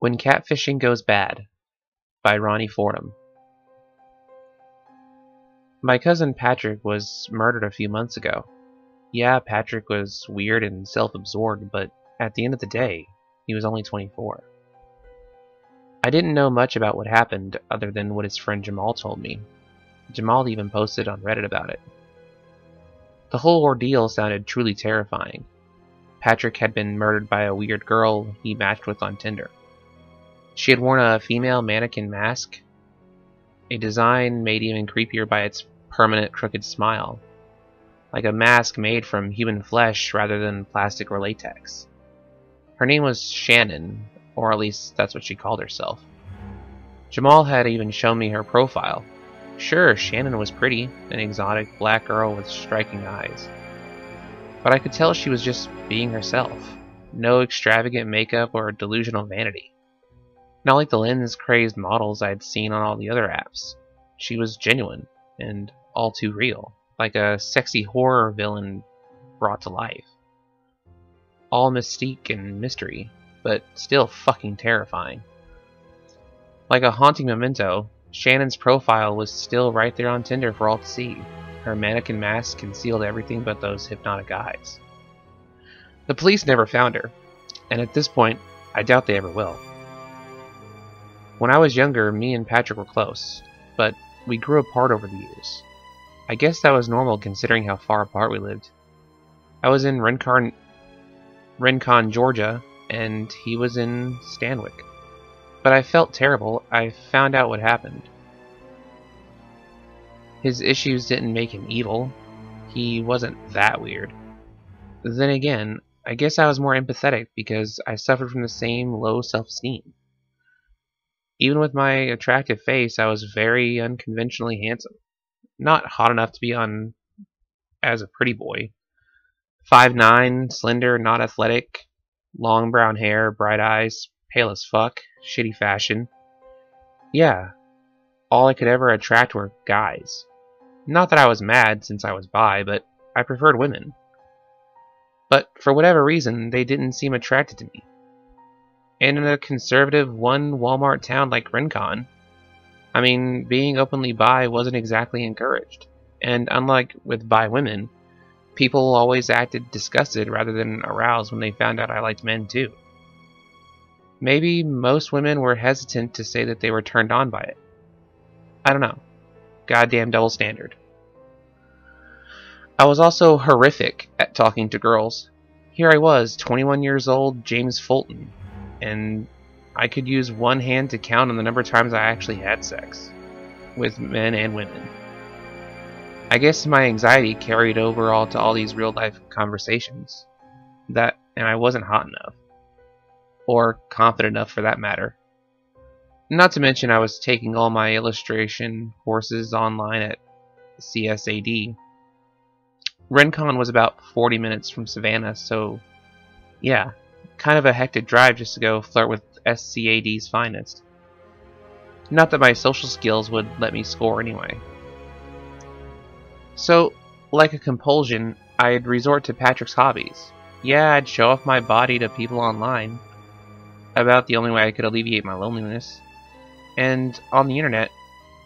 When Catfishing Goes Bad by Rhonnie Fordham. My cousin Patrick was murdered a few months ago. Yeah, Patrick was weird and self-absorbed, but at the end of the day, he was only 24. I didn't know much about what happened other than what his friend Jamal told me. Jamal even posted on Reddit about it. The whole ordeal sounded truly terrifying. Patrick had been murdered by a weird girl he matched with on Tinder. She had worn a female mannequin mask, a design made even creepier by its permanent crooked smile, like a mask made from human flesh rather than plastic or latex. Her name was Shannon, or at least that's what she called herself. Jamal had even shown me her profile. Sure, Shannon was pretty, an exotic black girl with striking eyes. But I could tell she was just being herself. No extravagant makeup or delusional vanity. Not like the lens-crazed models I'd seen on all the other apps. She was genuine, and all too real, like a sexy horror villain brought to life. All mystique and mystery, but still fucking terrifying. Like a haunting memento, Shannon's profile was still right there on Tinder for all to see. Her mannequin mask concealed everything but those hypnotic eyes. The police never found her, and at this point, I doubt they ever will. When I was younger, me and Patrick were close, but we grew apart over the years. I guess that was normal considering how far apart we lived. I was in Rincon, Rincon, Georgia, and he was in Stanwyck. But I felt terrible. I found out what happened. His issues didn't make him evil. He wasn't that weird. Then again, I guess I was more empathetic because I suffered from the same low self-esteem. Even with my attractive face, I was very unconventionally handsome. Not hot enough to be on as a pretty boy. Five nine, slender, not athletic, long brown hair, bright eyes, pale as fuck, shitty fashion. Yeah, all I could ever attract were guys. Not that I was mad since I was bi, but I preferred women. But for whatever reason, they didn't seem attracted to me. And in a conservative one Walmart town like Rincon, I mean, being openly bi wasn't exactly encouraged. And unlike with bi women, people always acted disgusted rather than aroused when they found out I liked men too. Maybe most women were hesitant to say that they were turned on by it. I don't know. Goddamn double standard. I was also horrific at talking to girls. Here I was, 21 years old, James Fulton, and I could use one hand to count on the number of times I actually had sex with men and women. I guess my anxiety carried over all to all these real life conversations. That and I wasn't hot enough. Or confident enough for that matter. Not to mention I was taking all my illustration courses online at SCAD. Rincon was about 40 minutes from Savannah, so yeah, kind of a hectic drive just to go flirt with SCAD's finest. Not that my social skills would let me score anyway. So, like a compulsion, I'd resort to Patrick's hobbies. Yeah, I'd show off my body to people online. About the only way I could alleviate my loneliness. And on the internet,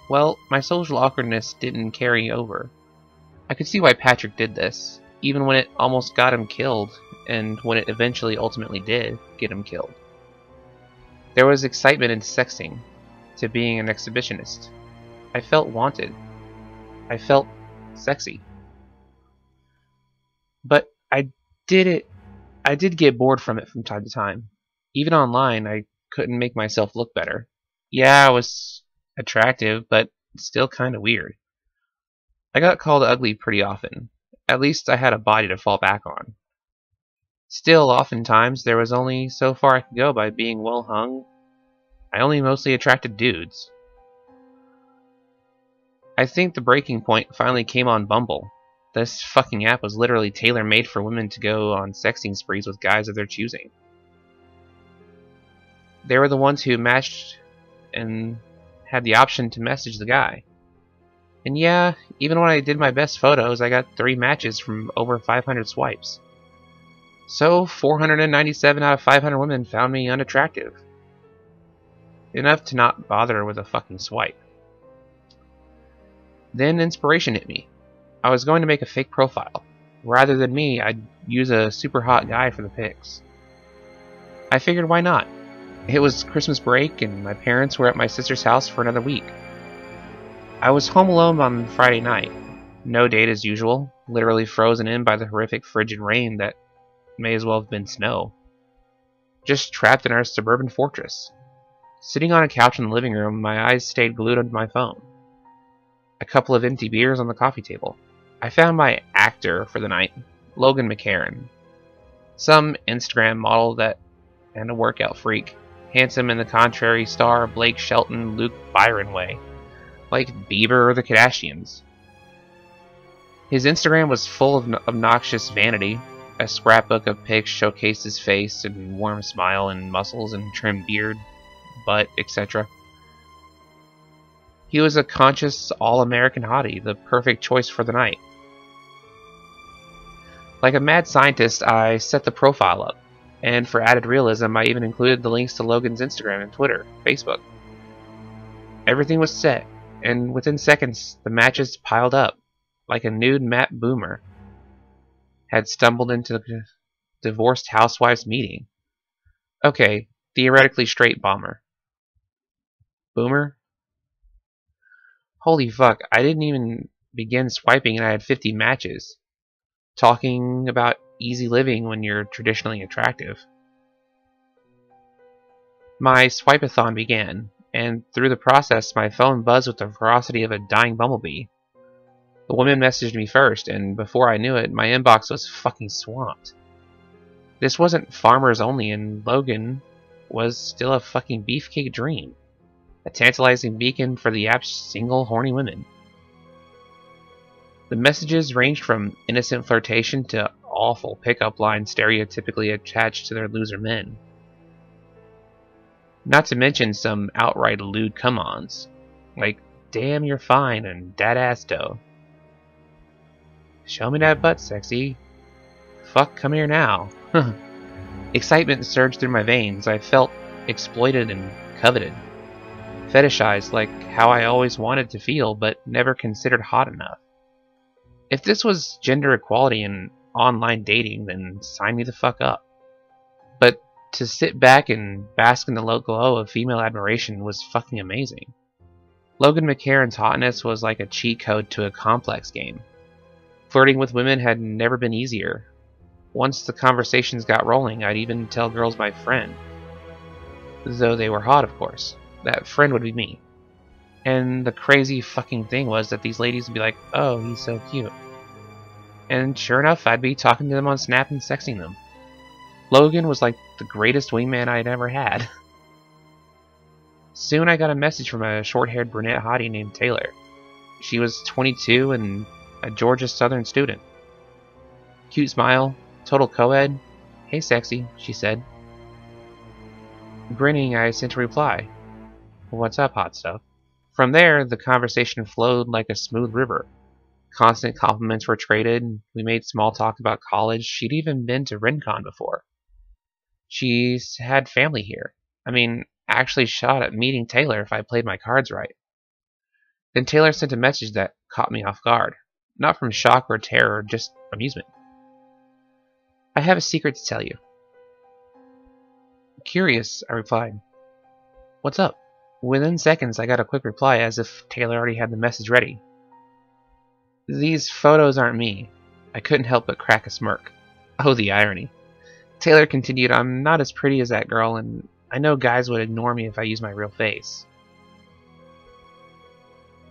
well, my social awkwardness didn't carry over. I could see why Patrick did this, even when it almost got him killed, and when it eventually ultimately did get him killed. There was excitement in sexting, to being an exhibitionist. I felt wanted. I felt sexy. But I did it I did get bored from it from time to time. Even online, I couldn't make myself look better. Yeah, I was attractive, but still kind of weird. I got called ugly pretty often. At least I had a body to fall back on. Still, oftentimes, there was only so far I could go by being well hung. I only mostly attracted dudes. I think the breaking point finally came on Bumble. This fucking app was literally tailor-made for women to go on sexting sprees with guys of their choosing. They were the ones who matched and had the option to message the guy. And yeah, even when I did my best photos, I got 3 matches from over 500 swipes. So, 497 out of 500 women found me unattractive. enough to not bother with a fucking swipe. Then inspiration hit me. I was going to make a fake profile. Rather than me, I'd use a super hot guy for the pics. I figured why not? It was Christmas break and my parents were at my sister's house for another week. I was home alone on Friday night. No date as usual, literally frozen in by the horrific frigid rain that may as well have been snow. Just trapped in our suburban fortress. Sitting on a couch in the living room, my eyes stayed glued onto my phone. A couple of empty beers on the coffee table. I found my actor for the night, Logan McCarran. Some Instagram model that and a workout freak. Handsome in the contrary star Blake Shelton Luke Bryan way. Like Bieber or the Kardashians. His Instagram was full of obnoxious vanity. A scrapbook of pics showcased his face and warm smile and muscles and trim beard, butt, etc. He was a conscious, all-American hottie, the perfect choice for the night. Like a mad scientist, I set the profile up, and for added realism, I even included the links to Logan's Instagram and Twitter, Facebook. Everything was set, and within seconds, the matches piled up, like a nude Matt Boomer had stumbled into the divorced housewives meeting. Okay, theoretically straight Bomer. Boomer? Holy fuck, I didn't even begin swiping and I had 50 matches talking about easy living when you're traditionally attractive. My swipe-a-thon began, and through the process my phone buzzed with the ferocity of a dying bumblebee. The woman messaged me first, and before I knew it, my inbox was fucking swamped. This wasn't farmers only, and Logan was still a fucking beefcake dream. A tantalizing beacon for the app's single horny women. The messages ranged from innocent flirtation to awful pickup lines stereotypically attached to their loser men. Not to mention some outright lewd come-ons, like damn you're fine and that ass. Show me that butt, sexy. Fuck, come here now. Excitement surged through my veins. I felt exploited and coveted. Fetishized like how I always wanted to feel, but never considered hot enough. If this was gender equality and online dating, then sign me the fuck up. To sit back and bask in the low glow of female admiration was fucking amazing. Logan McCarran's hotness was like a cheat code to a complex game. Flirting with women had never been easier. Once the conversations got rolling, I'd even tell girls my friend. Though they were hot, of course. That friend would be me. And the crazy fucking thing was that these ladies would be like, oh, he's so cute. And sure enough, I'd be talking to them on Snap and sexing them. Logan was like the greatest wingman I'd ever had. Soon I got a message from a short-haired brunette hottie named Taylor. She was 22 and a Georgia Southern student. Cute smile, total co-ed. Hey sexy, she said. Grinning, I sent a reply. What's up, hot stuff? From there, the conversation flowed like a smooth river. Constant compliments were traded. We made small talk about college. She'd even been to Rincon before. She's had family here. I mean, actually shot at meeting Taylor if I played my cards right. Then Taylor sent a message that caught me off guard. Not from shock or terror, just amusement. I have a secret to tell you. Curious, I replied. What's up? Within seconds, I got a quick reply as if Taylor already had the message ready. These photos aren't me. I couldn't help but crack a smirk. Oh, the irony. Taylor continued, I'm not as pretty as that girl, and I know guys would ignore me if I used my real face.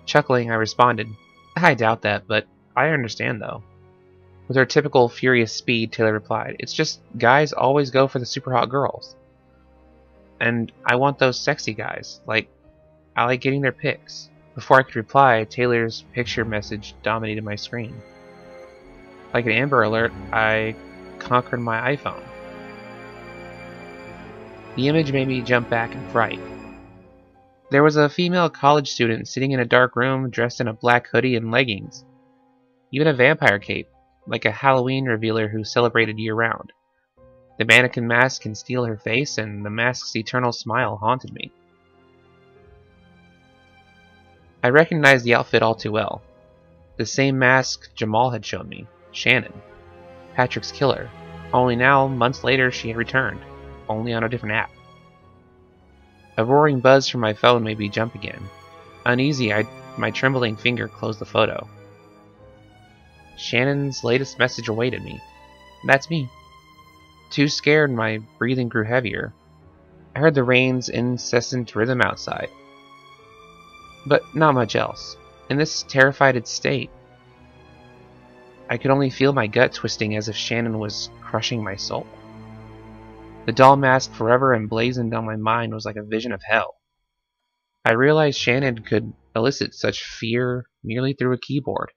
Chuckling, I responded, I doubt that, but I understand though. With her typical furious speed, Taylor replied, It's just guys always go for the super hot girls. And I want those sexy guys. Like, I like getting their pics. Before I could reply, Taylor's picture message dominated my screen. Like an Amber Alert, I conquered my iPhone. The image made me jump back in fright. There was a female college student sitting in a dark room dressed in a black hoodie and leggings. Even a vampire cape, like a Halloween revealer who celebrated year-round. The mannequin mask can steal her face, and the mask's eternal smile haunted me. I recognized the outfit all too well. The same mask Jamal had shown me, Shannon, Patrick's killer, only now, months later, she had returned, only on a different app. A roaring buzz from my phone made me jump again. Uneasy, I, my trembling finger closed the photo. Shannon's latest message awaited me. That's me. Too scared, my breathing grew heavier. I heard the rain's incessant rhythm outside. But not much else. In this terrified state, I could only feel my gut twisting as if Shannon was crushing my soul. The doll mask forever emblazoned on my mind was like a vision of hell. I realized Shannon could elicit such fear merely through a keyboard.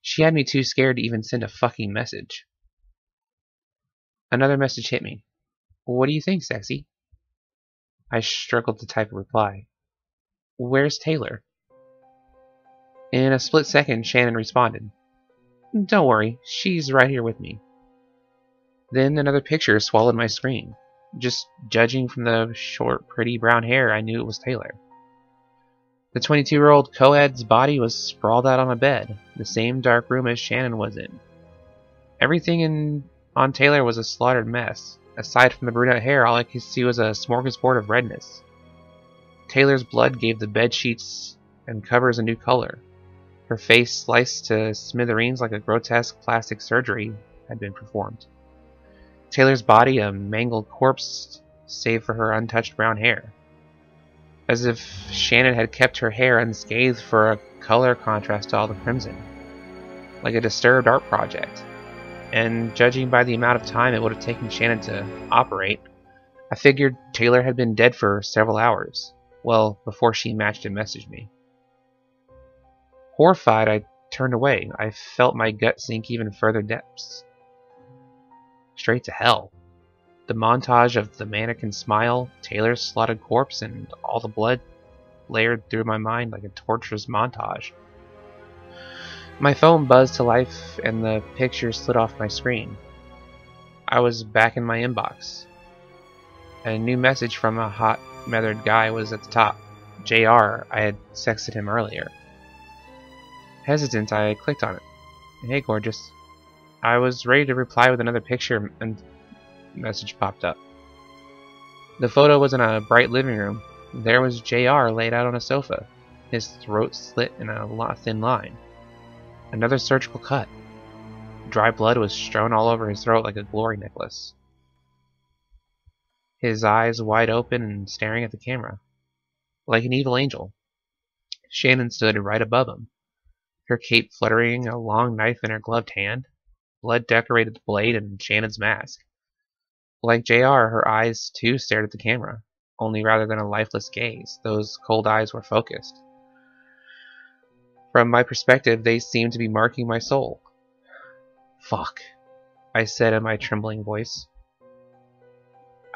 She had me too scared to even send a fucking message. Another message hit me. What do you think, sexy? I struggled to type a reply. Where's Taylor? In a split second, Shannon responded. Don't worry, she's right here with me. Then another picture swallowed my screen. Just judging from the short, pretty brown hair, I knew it was Taylor. The 22-year-old co-ed's body was sprawled out on a bed, the same dark room as Shannon was in. Everything in on Taylor was a slaughtered mess. Aside from the brunette hair, all I could see was a smorgasbord of redness. Taylor's blood gave the bed sheets and covers a new color. Her face sliced to smithereens like a grotesque plastic surgery had been performed. Taylor's body a mangled corpse save for her untouched brown hair. As if Shannon had kept her hair unscathed for a color contrast to all the crimson. Like a disturbed art project. And judging by the amount of time it would have taken Shannon to operate, I figured Taylor had been dead for several hours. Well, before she matched and messaged me. Horrified, I turned away. I felt my gut sink even further depths straight to hell. The montage of the mannequin smile, Taylor's slaughtered corpse, and all the blood layered through my mind like a torturous montage. My phone buzzed to life and the picture slid off my screen. I was back in my inbox. A new message from a hot, methered guy was at the top. JR, I had sexted him earlier. Hesitant, I clicked on it. Hey, gorgeous. I was ready to reply with another picture and message popped up. The photo was in a bright living room. There was JR laid out on a sofa, his throat slit in a thin line. Another surgical cut. Dry blood was strewn all over his throat like a glory necklace. His eyes wide open and staring at the camera. Like an evil angel. Shannon stood right above him, her cape fluttering, a long knife in her gloved hand blood-decorated the blade and Shannon's mask. Like JR, her eyes too stared at the camera, only rather than a lifeless gaze, those cold eyes were focused. From my perspective, they seemed to be marking my soul. Fuck, I said in my trembling voice.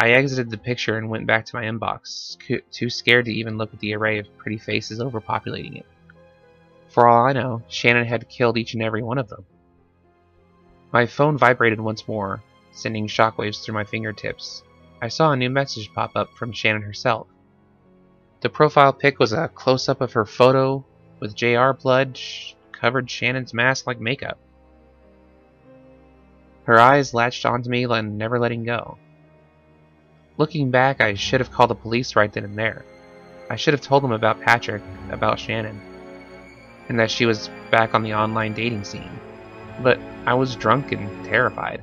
I exited the picture and went back to my inbox, too scared to even look at the array of pretty faces overpopulating it. For all I know, Shannon had killed each and every one of them. My phone vibrated once more, sending shockwaves through my fingertips. I saw a new message pop up from Shannon herself. The profile pic was a close-up of her photo with JR blood covered Shannon's mask like makeup. Her eyes latched onto me and never letting go. Looking back, I should have called the police right then and there. I should have told them about Patrick, about Shannon, and that she was back on the online dating scene. But I was drunk and terrified.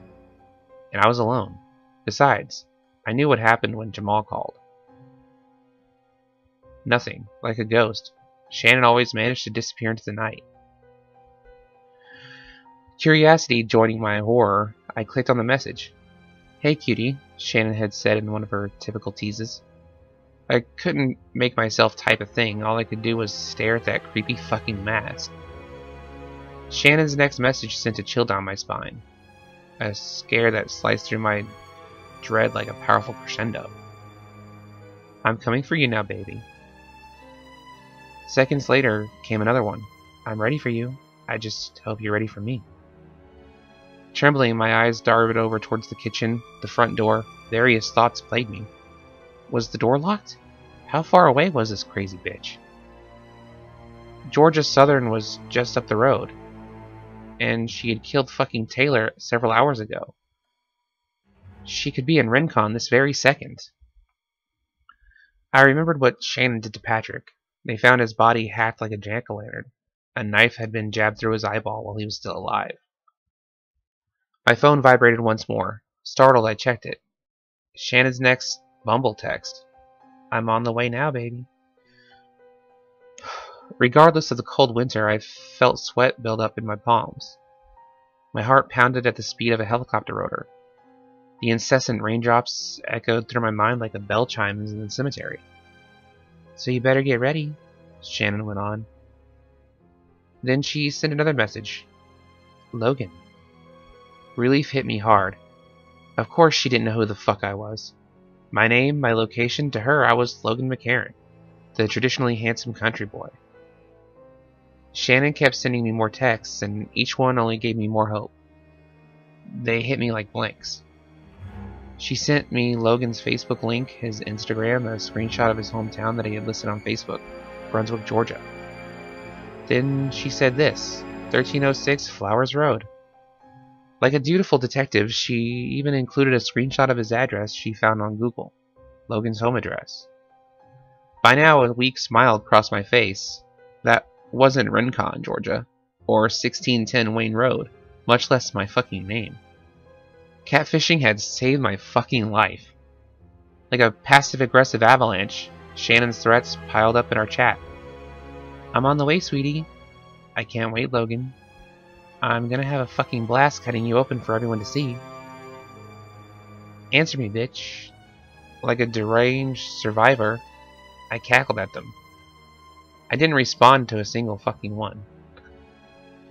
And I was alone. Besides, I knew what happened when Jamal called. Nothing, like a ghost. Shannon always managed to disappear into the night. Curiosity joining my horror, I clicked on the message. Hey cutie, Shannon had said in one of her typical teases. I couldn't make myself type a thing, all I could do was stare at that creepy fucking mask. Shannon's next message sent a chill down my spine, a scare that sliced through my dread like a powerful crescendo. I'm coming for you now, baby. Seconds later came another one. I'm ready for you. I just hope you're ready for me. Trembling, my eyes darted over towards the kitchen, the front door. Various thoughts plagued me. Was the door locked? How far away was this crazy bitch? Georgia Southern was just up the road. And she had killed fucking Taylor several hours ago. She could be in Rincon this very second. I remembered what Shannon did to Patrick. They found his body hacked like a jack-o'-lantern. A knife had been jabbed through his eyeball while he was still alive. My phone vibrated once more. Startled, I checked it. Shannon's next Bumble text. I'm on the way now, baby. Regardless of the cold winter, I felt sweat build up in my palms. My heart pounded at the speed of a helicopter rotor. The incessant raindrops echoed through my mind like the bell chimes in the cemetery. So you better get ready, Shannon went on. Then she sent another message. Logan. Relief hit me hard. Of course she didn't know who the fuck I was. My name, my location, to her I was Logan McCarran, the traditionally handsome country boy. Shannon kept sending me more texts, and each one only gave me more hope. They hit me like blanks. She sent me Logan's Facebook link, his Instagram, a screenshot of his hometown that he had listed on Facebook, Brunswick, Georgia. Then she said this 1306 Flowers Road. Like a dutiful detective, she even included a screenshot of his address she found on Google, Logan's home address. By now, a weak smile crossed my face. That wasn't Rincon, Georgia, or 1610 Wayne Road, much less my fucking name. Catfishing had saved my fucking life. Like a passive-aggressive avalanche, Shannon's threats piled up in our chat. I'm on the way, sweetie. I can't wait, Logan. I'm gonna have a fucking blast cutting you open for everyone to see. Answer me, bitch. Like a deranged survivor, I cackled at them. I didn't respond to a single fucking one.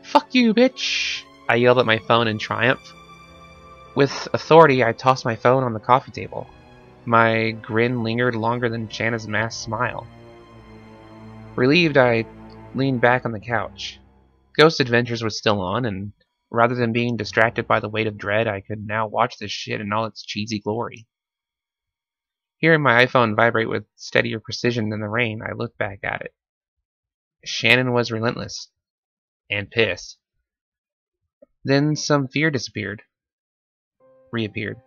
Fuck you, bitch! I yelled at my phone in triumph. With authority, I tossed my phone on the coffee table. My grin lingered longer than Shannon's masked smile. Relieved, I leaned back on the couch. Ghost Adventures was still on, and rather than being distracted by the weight of dread, I could now watch this shit in all its cheesy glory. Hearing my iPhone vibrate with steadier precision than the rain, I looked back at it. Shannon was relentless. And pissed. Then some fear disappeared. Reappeared.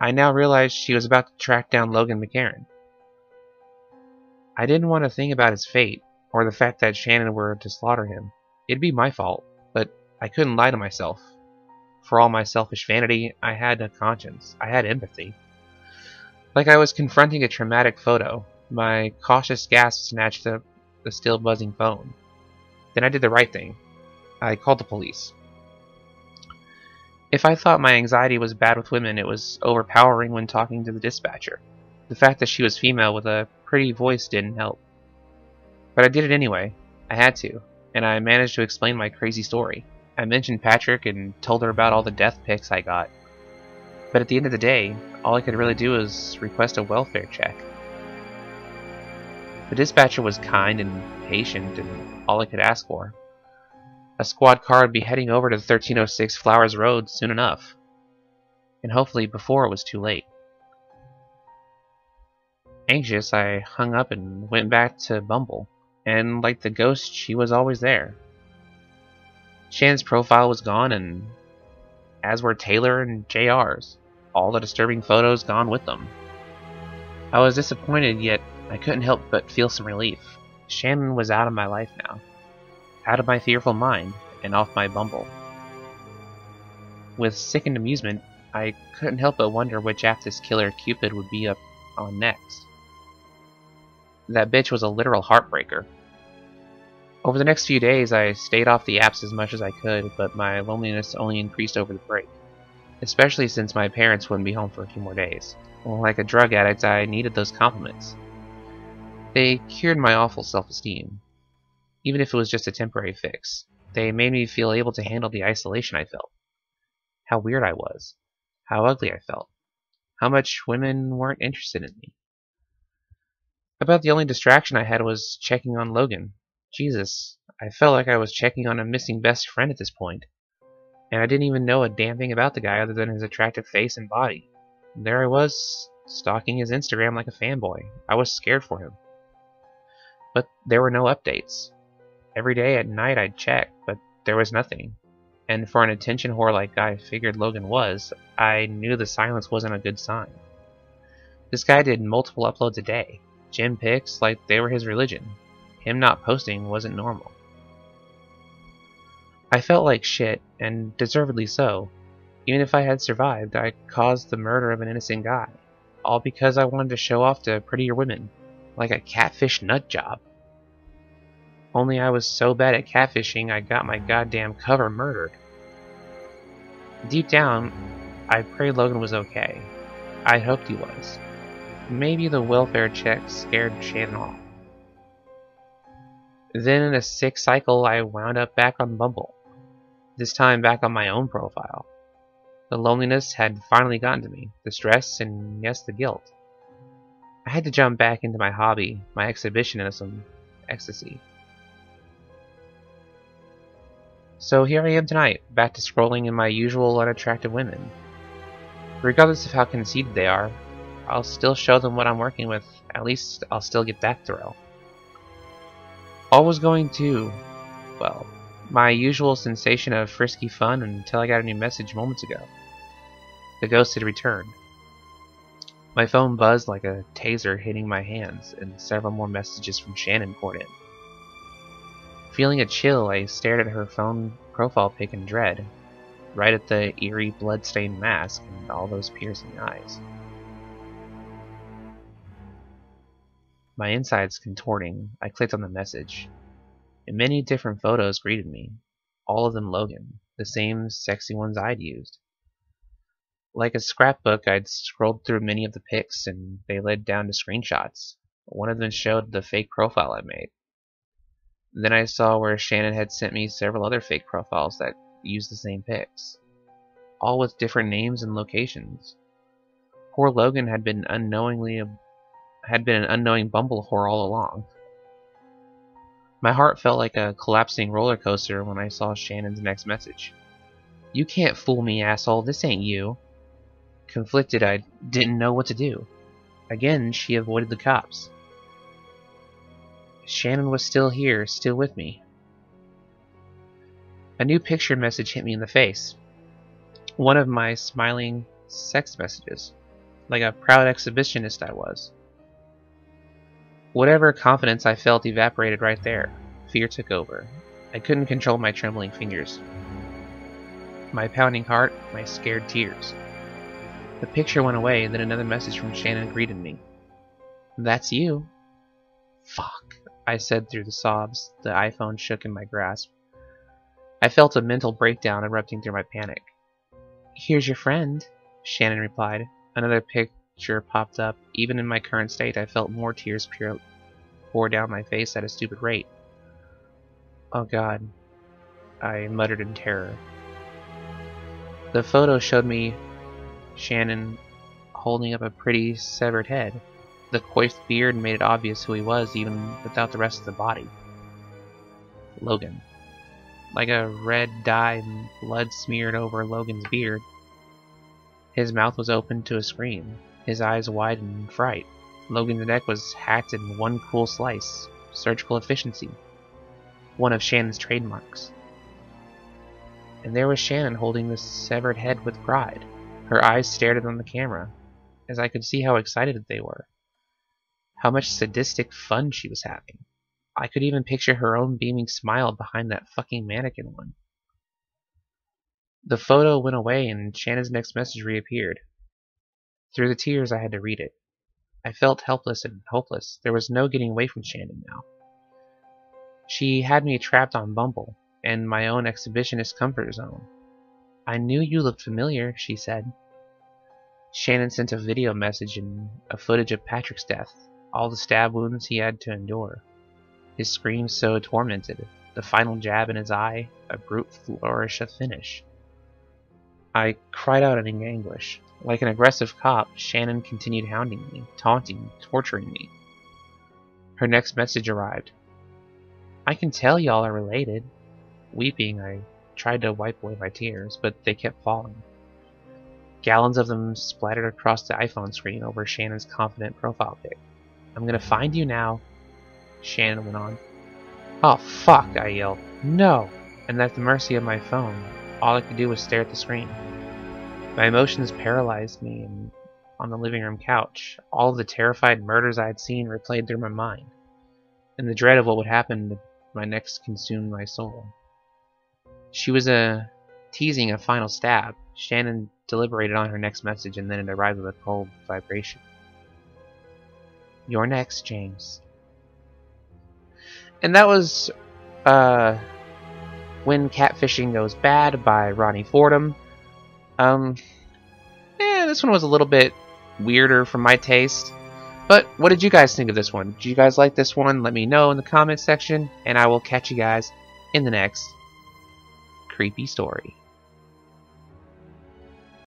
I now realized she was about to track down Logan McCarran. I didn't want to think about his fate, or the fact that Shannon were to slaughter him. It'd be my fault, but I couldn't lie to myself. For all my selfish vanity, I had a conscience. I had empathy. Like I was confronting a traumatic photo, my cautious gasp snatched up the still buzzing phone. Then I did the right thing. I called the police. If I thought my anxiety was bad with women, it was overpowering when talking to the dispatcher. The fact that she was female with a pretty voice didn't help. But I did it anyway. I had to, and I managed to explain my crazy story. I mentioned Patrick and told her about all the death pics I got. But at the end of the day, all I could really do was request a welfare check. The dispatcher was kind and patient, and all I could ask for. A squad car would be heading over to 1306 Flowers Road soon enough. And hopefully before it was too late. Anxious, I hung up and went back to Bumble, and like the ghost, she was always there. Shannon's profile was gone, and as were Taylor and JR's, all the disturbing photos gone with them. I was disappointed, yet I couldn't help but feel some relief. Shannon was out of my life now, out of my fearful mind, and off my Bumble. With sickened amusement, I couldn't help but wonder which this killer Cupid would be up on next. That bitch was a literal heartbreaker. Over the next few days, I stayed off the apps as much as I could, but my loneliness only increased over the break. Especially since my parents wouldn't be home for a few more days. Like a drug addict, I needed those compliments. They cured my awful self-esteem. Even if it was just a temporary fix. They made me feel able to handle the isolation I felt. How weird I was. How ugly I felt. How much women weren't interested in me. About the only distraction I had was checking on Logan. Jesus, I felt like I was checking on a missing best friend at this point. And I didn't even know a damn thing about the guy other than his attractive face and body. There I was, stalking his Instagram like a fanboy. I was scared for him. But there were no updates. Every day at night I'd check, but there was nothing. And for an attention whore like I figured Logan was, I knew the silence wasn't a good sign. This guy did multiple uploads a day. Gym pics like they were his religion. Him not posting wasn't normal. I felt like shit, and deservedly so. Even if I had survived, I caused the murder of an innocent guy. All because I wanted to show off to prettier women. Like a catfish nut job. Only I was so bad at catfishing I got my goddamn cover murdered. Deep down, I prayed Logan was okay. I hoped he was. Maybe the welfare check scared Shannon off. Then in a sick cycle, I wound up back on Bumble. This time back on my own profile. The loneliness had finally gotten to me, the stress, and yes, the guilt. I had to jump back into my hobby, my exhibitionism, ecstasy. So here I am tonight, back to scrolling in my usual unattractive women. Regardless of how conceited they are, I'll still show them what I'm working with. At least I'll still get that thrill. All was going to, well, my usual sensation of frisky fun until I got a new message moments ago. The ghost had returned. My phone buzzed like a taser hitting my hands, and several more messages from Shannon poured in. Feeling a chill, I stared at her phone profile pic in dread, right at the eerie blood-stained mask and all those piercing eyes. My insides contorting, I clicked on the message. And many different photos greeted me, all of them Logan, the same sexy ones I'd used. Like a scrapbook, I'd scrolled through many of the pics, and they led down to screenshots. One of them showed the fake profile I made. Then I saw where Shannon had sent me several other fake profiles that used the same pics, all with different names and locations. Poor Logan had been unknowingly had been an unknowing bumble whore all along. My heart felt like a collapsing roller coaster when I saw Shannon's next message. You can't fool me, asshole. This ain't you. Conflicted, I didn't know what to do. Again, she avoided the cops. Shannon was still here, still with me. A new picture message hit me in the face. One of my smiling sex messages. Like a proud exhibitionist I was. Whatever confidence I felt evaporated right there. Fear took over. I couldn't control my trembling fingers. My pounding heart, my scared tears. The picture went away, and then another message from Shannon greeted me. That's you. Fuck, I said through the sobs. The iPhone shook in my grasp. I felt a mental breakdown erupting through my panic. Here's your friend, Shannon replied. Another picture popped up. Even in my current state, I felt more tears pour down my face at a stupid rate. Oh god, I muttered in terror. The photo showed me Shannon holding up a pretty severed head. The coiffed beard made it obvious who he was even without the rest of the body. Logan. Like a red dye blood smeared over Logan's beard. His mouth was open to a scream his eyes wide in fright. Logan's neck was hacked in one cool slice. Surgical efficiency. One of Shannon's trademarks. And there was Shannon holding the severed head with pride. Her eyes stared at on the camera, as I could see how excited they were. How much sadistic fun she was having. I could even picture her own beaming smile behind that fucking mannequin one. The photo went away and Shannon's next message reappeared. Through the tears I had to read it. I felt helpless and hopeless. There was no getting away from Shannon now. She had me trapped on Bumble, and my own exhibitionist comfort zone. I knew you looked familiar, she said. Shannon sent a video message and a footage of Patrick's death, all the stab wounds he had to endure. His screams so tormented, the final jab in his eye, a brute flourish of finish. I cried out in anguish. Like an aggressive cop, Shannon continued hounding me, taunting, torturing me. Her next message arrived. I can tell y'all are related. Weeping, I tried to wipe away my tears, but they kept falling. Gallons of them splattered across the iPhone screen over Shannon's confident profile pic. I'm gonna find you now, Shannon went on. Oh, fuck, I yelled. No! And at the mercy of my phone, all I could do was stare at the screen. My emotions paralyzed me, on the living room couch, all the terrified murders I had seen replayed through my mind, and the dread of what would happen to my next consumed my soul. She was a teasing a final stab. Shannon deliberated on her next message, and then it arrived with a cold vibration. You're next, James. And that was uh, When Catfishing Goes Bad by Rhonnie Fordham. Um, yeah, this one was a little bit weirder for my taste. But what did you guys think of this one? Did you guys like this one? Let me know in the comments section, and I will catch you guys in the next creepy story.